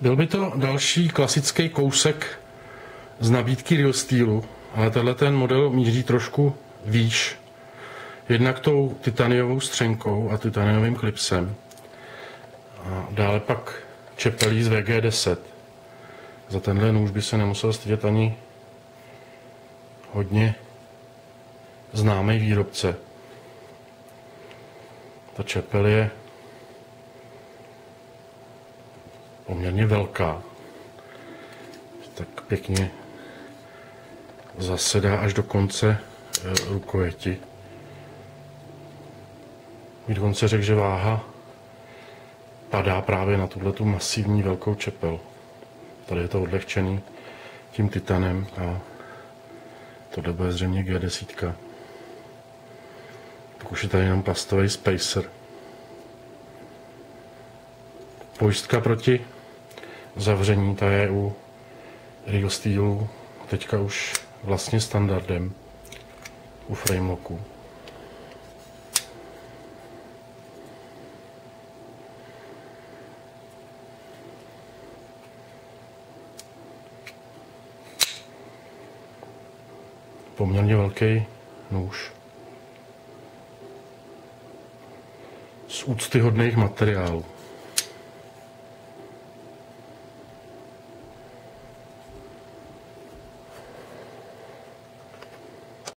Byl by to další klasický kousek z nabídky Real Steelu, ale tenhle ten model míří trošku výš. Jednak tou titaniovou střenkou a titaniovým klipsem. A dále pak čepelí z VG10. Za tenhle nůž by se nemusel stydět ani hodně známý výrobce. Ta čepel je poměrně velká. Tak pěkně zasedá až do konce e, rukojeti. Bych dokonce řekl, že váha padá právě na tuhle tu masivní velkou čepel. Tady je to odlehčený tím titanem a tohle bude zřejmě G10. Pak už je tady jenom plastový spacer. Pojistka proti zavření, ta je u Real Steelu teďka už vlastně standardem u framelocku. Poměrně velký nůž. Z úctyhodných materiálů.